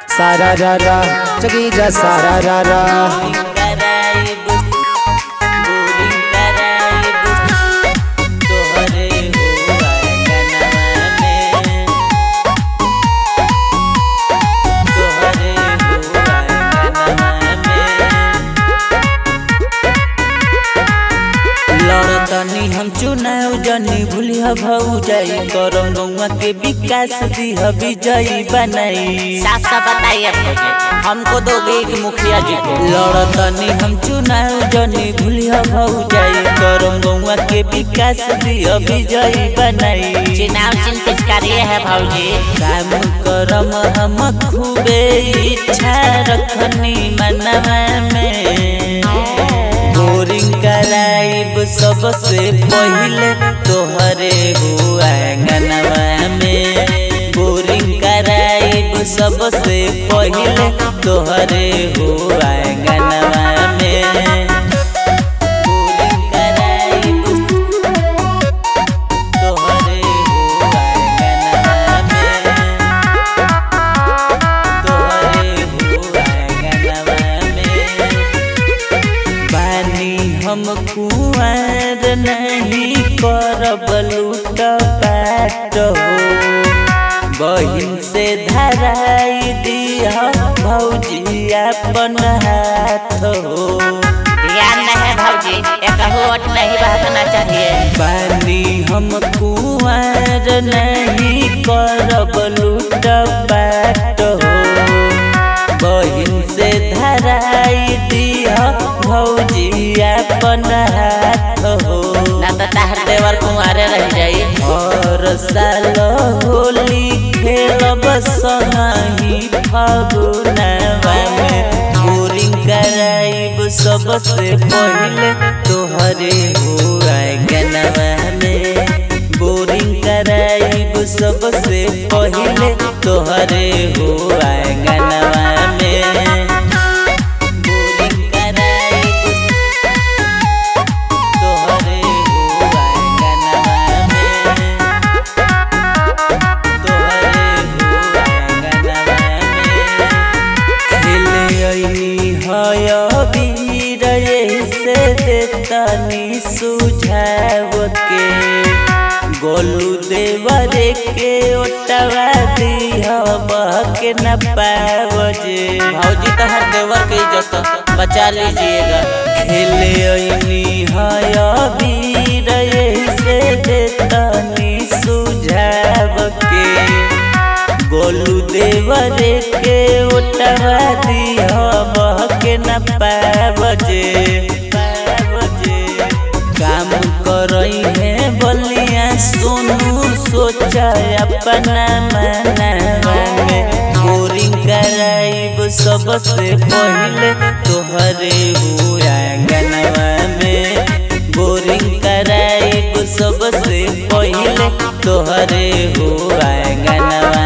सारा रा रा जगीरा सारा रा रा जनी भूलिया भऊ जाई करम गौवा के विकास दिह विजयी बनाई। साफ़ साफ़ बताइए हमको दोगे कि मुखिया जी को। लड़तनी हम चुनाव जनी भूलिया भऊ जाई करम गौवा के विकास दिह विजयी बनाई। चुनाव चिन्ह पिचकारी है भाजी काम करम हम खूबे इच्छा रखनी मनवा सबसे पहले तोहरे हो आंगनवा में। बोरिंग कराइब सबसे पहिले तोहरे हो आंगनवा में। हम कराइब कुंवर नहीं करब लूट हो। बहिन से धराई दिह भौजी अपन हाथ हो। ध्यान नहीं है भाजी एक वोट नहीं बहकना चाहिए। बानी हम कुंवर नहीं करब लूट हो। बहिन से धराई दिह भौजी अपन हाथ हो ना तो ताहर देवर कुंवारे रह जाई। हर साल होली में बोरिंग कराइब सबसे पहिले तोहरे हो आंगनवा में बोरिंग कराइब सबसे पहिले तोहरे हो आंगनवा सुझाव के गोलू देवरे के ओटवा दिह बहके न पावजे। भाजी तो हर देवर की इज़्ज़त बचा लीजिएगा। खेले हय से देतनी सुझाव के गोलू देवरे के ओटवा दिह बहके न पावजे। अपना मनवा में बोरिंग कराइब सबसे पहले तोहरे आंगनवा में बोरिंग कराइब सबसे पहले तोहरे आंगनवा